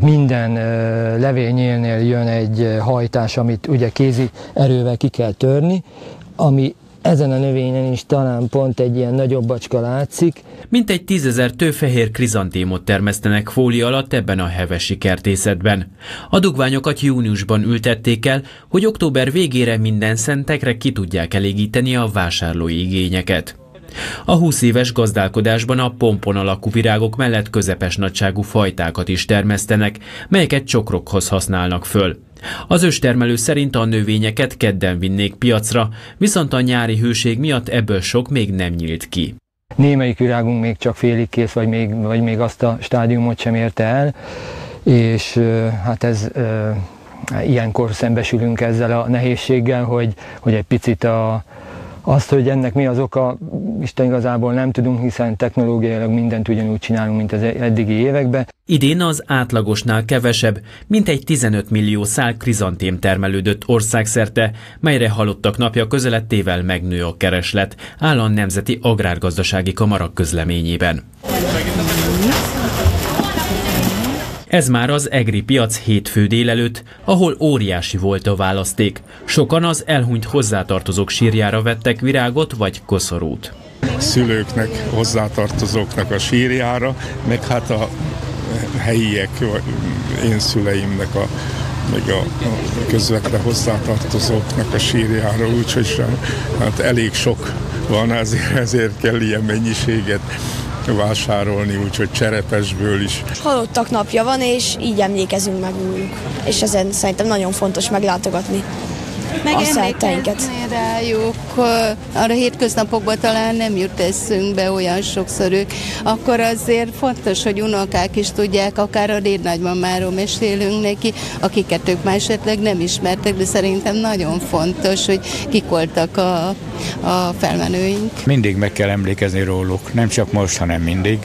Minden levényélnél jön egy hajtás, amit ugye kézi erővel ki kell törni, ami ezen a növényen is talán pont egy ilyen nagyobb bacska látszik. Mintegy tízezer tőfehér krizantémot termesztenek fólia alatt ebben a hevesi kertészetben. A dugványokat júniusban ültették el, hogy október végére minden szentekre ki tudják elégíteni a vásárlói igényeket. A 20 éves gazdálkodásban a pompon alakú virágok mellett közepes nagyságú fajtákat is termesztenek, melyeket csokrokhoz használnak föl. Az őstermelő szerint a növényeket kedden vinnék piacra, viszont a nyári hőség miatt ebből sok még nem nyílt ki. Némelyik virágunk még csak félig kész, vagy még, vagy még azt a stádiumot sem érte el, és hát ez ilyenkor szembesülünk ezzel a nehézséggel, hogy, hogy egy picit a, azt, hogy ennek mi az oka, Isten igazából nem tudunk, hiszen technológiailag mindent ugyanúgy csinálunk, mint az eddigi években. Idén az átlagosnál kevesebb, mint egy 15 millió szál krizantém termelődött országszerte, melyre halottak napja közelettével megnő a kereslet, áll a Nemzeti Agrárgazdasági Kamarak közleményében. Ez már az egri piac hétfő délelőtt, ahol óriási volt a választék. Sokan az elhunyt hozzátartozók sírjára vettek virágot vagy koszorút. Szülőknek, hozzátartozóknak a sírjára, meg hát a helyiek, én szüleimnek a meg a, a közvetlen hozzátartozóknak a sírjára, úgyhogy hát elég sok van, ezért, ezért kell ilyen mennyiséget vásárolni, úgyhogy cserepesből is. Halottak napja van, és így emlékezünk meg újjuk. És ezen szerintem nagyon fontos meglátogatni megemlékezni rájuk, arra hétköznapokban talán nem jut eszünkbe olyan sokszor ők, akkor azért fontos, hogy unokák is tudják, akár a dédnagymamáról mesélünk neki, akiket ők már esetleg nem ismertek, de szerintem nagyon fontos, hogy kik voltak a, a felmenőink. Mindig meg kell emlékezni róluk, nem csak most, hanem mindig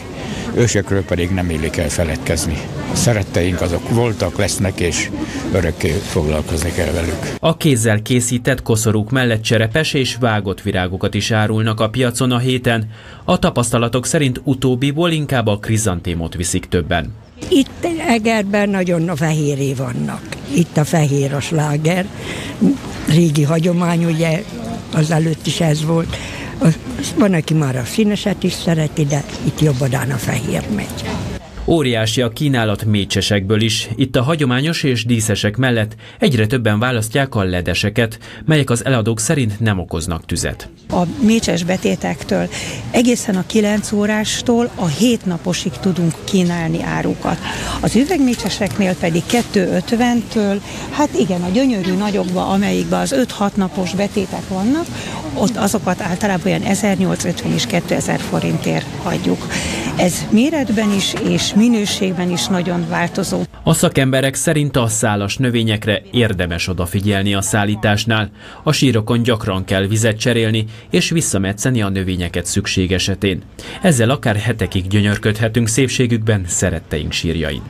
ősökről pedig nem illik el feledkezni. A szeretteink azok voltak, lesznek, és örökké foglalkozni kell velük. A kézzel készített koszorúk mellett cserepes és vágott virágokat is árulnak a piacon a héten. A tapasztalatok szerint utóbbiból inkább a krizantémot viszik többen. Itt Egerben nagyon a fehéré vannak. Itt a fehér a sláger. Régi hagyomány, ugye, az előtt is ez volt. Van, aki már a színeset is szereti, de itt jobbadán a fehér megy. Óriási a kínálat mécsesekből is. Itt a hagyományos és díszesek mellett egyre többen választják a ledeseket, melyek az eladók szerint nem okoznak tüzet. A mécses betétektől egészen a 9 órástól a 7 naposig tudunk kínálni árukat. Az üvegmécseseknél pedig 250-től, hát igen, a gyönyörű nagyokba, amelyikben az 5-6 napos betétek vannak, ott azokat általában olyan 1850 és 2000 forintért adjuk. Ez méretben is és minőségben is nagyon változó. A szakemberek szerint a szálas növényekre érdemes odafigyelni a szállításnál. A sírokon gyakran kell vizet cserélni és visszametszeni a növényeket szükség esetén. Ezzel akár hetekig gyönyörködhetünk szépségükben szeretteink sírjain.